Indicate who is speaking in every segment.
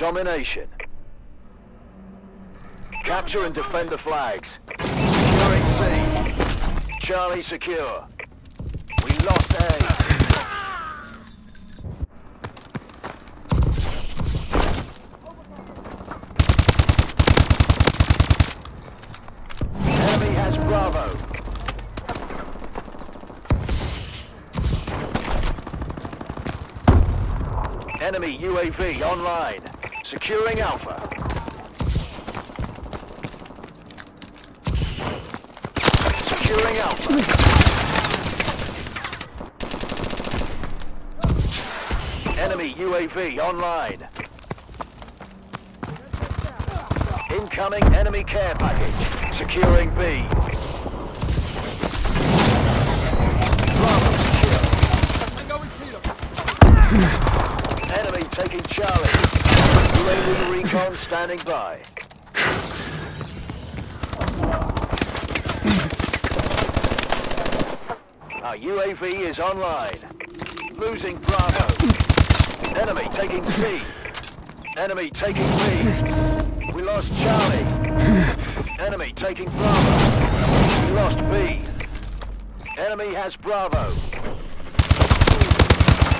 Speaker 1: Domination. Capture and defend the flags. Securing C. Charlie secure. We lost A. Enemy has Bravo. Enemy UAV online. Securing Alpha. Securing Alpha. Enemy UAV online. Incoming enemy care package. Securing B. Bravo secure. Enemy taking Charlie. Recon standing by. Our UAV is online. Losing Bravo. Enemy taking C. Enemy taking B. We lost Charlie. Enemy taking Bravo. We lost B. Enemy has Bravo.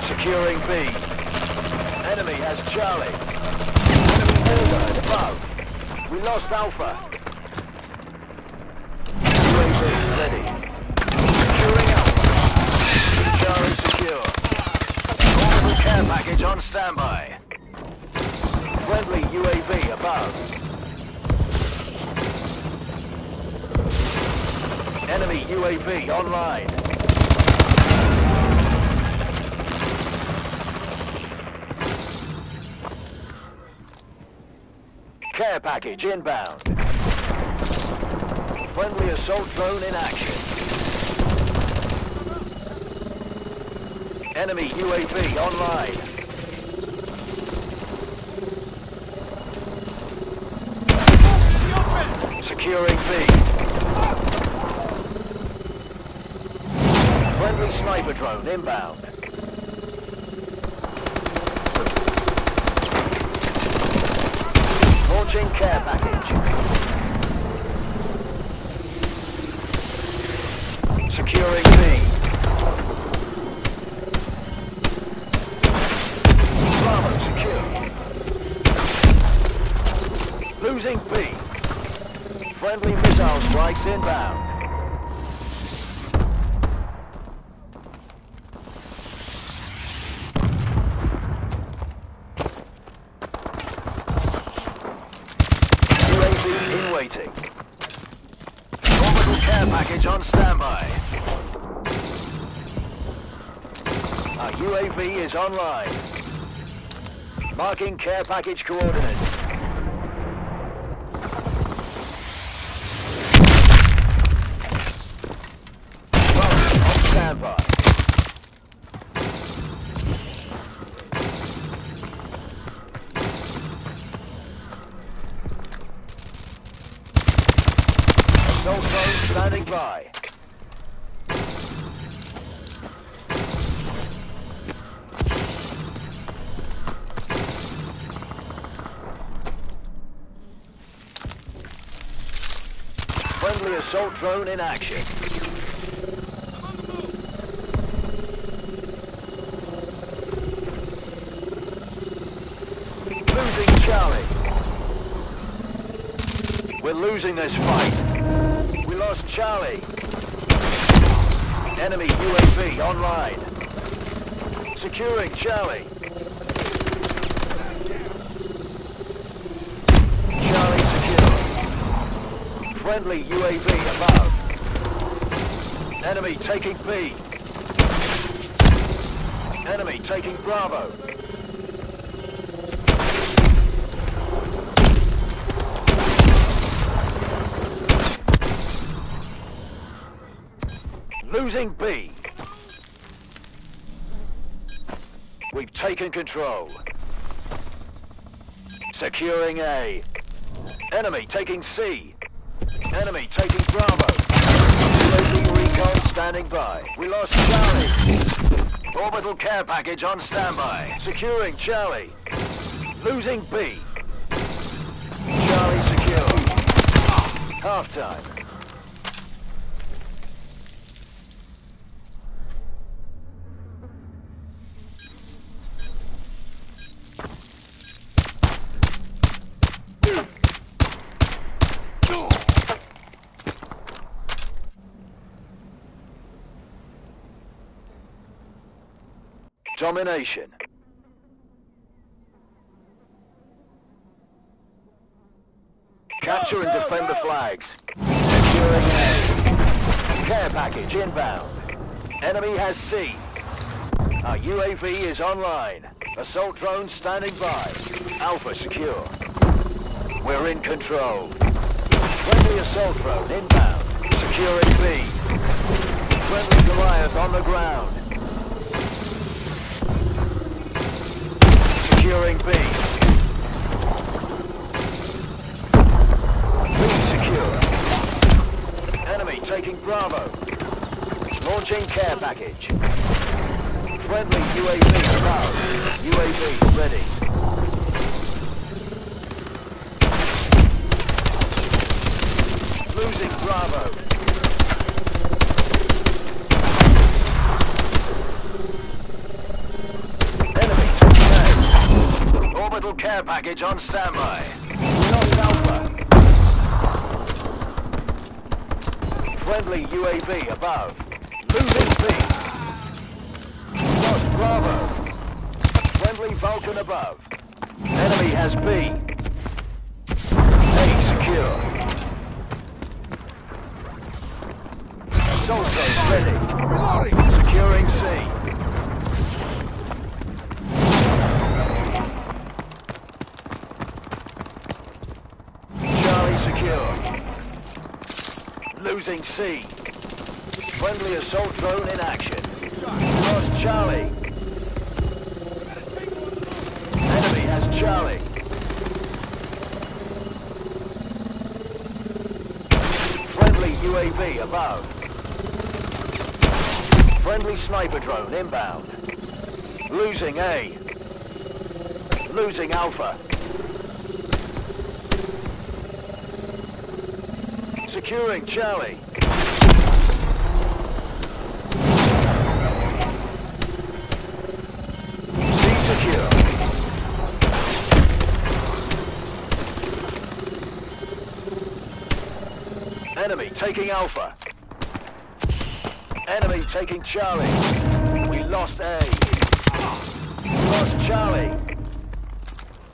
Speaker 1: Securing B. Enemy has Charlie. We lost Alpha. UAV ready. Securing Alpha. Charlie secure. Orbital care package on standby. Friendly UAV above. Enemy UAV online. Care package inbound. Friendly assault drone in action. Enemy UAV online. Securing B. Friendly sniper drone inbound. Launching care package. Securing B. Bravo secure. Losing B. Friendly missile strikes inbound. Waiting. Orbital care package on standby. Our UAV is online. Marking care package coordinates. Standing by. Friendly assault drone in action. Losing Charlie. We're losing this fight. Lost Charlie. Enemy UAV online. Securing Charlie. Charlie secure. Friendly UAV above. Enemy taking B. Enemy taking Bravo. Losing B. We've taken control. Securing A. Enemy taking C. Enemy taking Bravo. UAV recon standing by. We lost Charlie. Orbital care package on standby. Securing Charlie. Losing B. Charlie secure. Half time. Domination. Capture and defend the flags. Securing A. Care package inbound. Enemy has C. Our UAV is online. Assault drone standing by. Alpha secure. We're in control. Friendly assault drone inbound. Securing B. Friendly Goliath on the ground. Securing B. B secure. Enemy taking Bravo. Launching care package. Friendly UAV above. UAV ready. Losing Bravo. Orbital care package on standby. We Alpha. Friendly UAV above. Losing B. Lost Bravo. Friendly Vulcan above. Enemy has B. A secure. Assault ready. Securing C. Losing C. Friendly assault drone in action. Lost Charlie. Enemy has Charlie. Friendly UAV above. Friendly sniper drone inbound. Losing A. Losing Alpha. Securing Charlie. Enemy taking Alpha. Enemy taking Charlie. We lost A. Lost Charlie.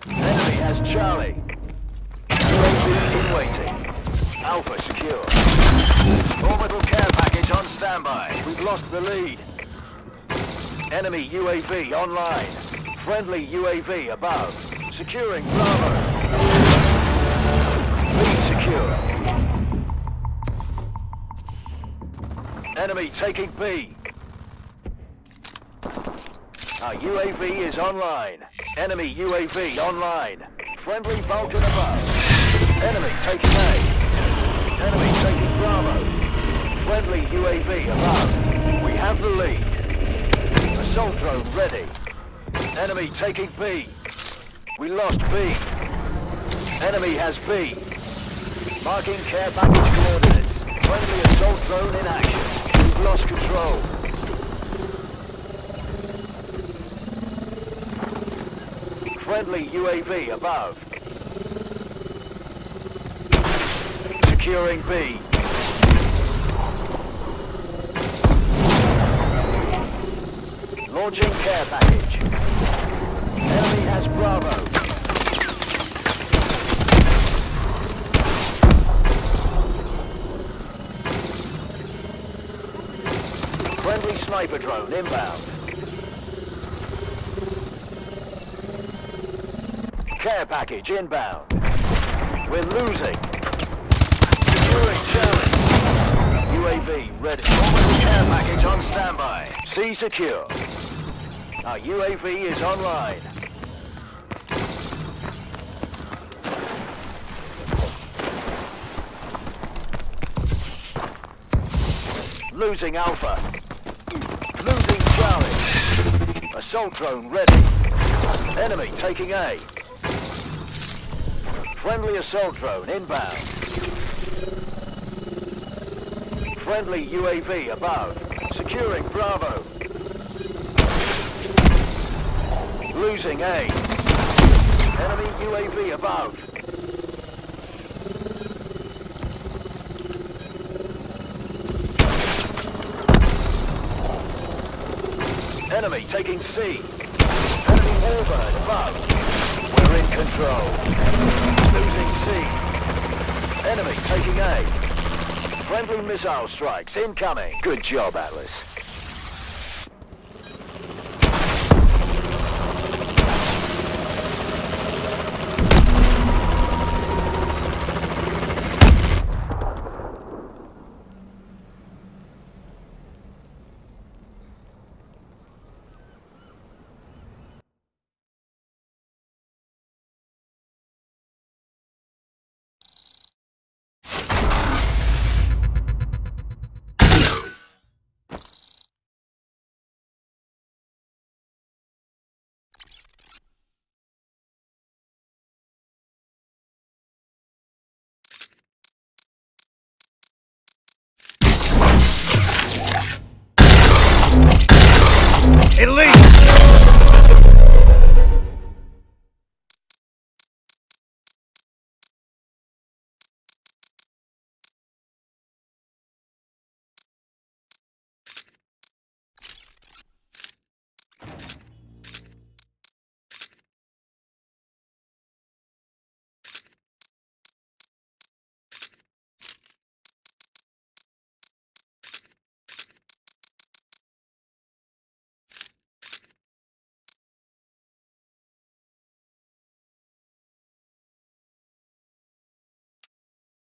Speaker 1: Enemy has Charlie. UAV in waiting. Alpha secure. Orbital care package on standby. We've lost the lead. Enemy UAV online. Friendly UAV above. Securing Bravo. Lead secure. Enemy taking B. Our UAV is online. Enemy UAV online. Friendly Vulcan above. Enemy taking A. Enemy taking Bravo. Friendly UAV above. We have the lead. Assault drone ready. Enemy taking B. We lost B. Enemy has B. Marking care package coordinates. Friendly assault drone in action. We've lost control. Friendly UAV above. Securing B. Launching care package. Enemy has Bravo. Friendly sniper drone inbound. Care package inbound. We're losing. Securing challenge. UAV ready. Care package on standby. C secure. Our UAV is online. Losing Alpha. Losing Charlie. Assault drone ready. Enemy taking A. Friendly assault drone inbound. Friendly UAV above. Securing Bravo. Losing A. Enemy UAV above. Enemy taking C. Enemy warbird above. We're in control. Losing C. Enemy taking A. Friendly missile strikes incoming. Good job, Atlas.
Speaker 2: Elite!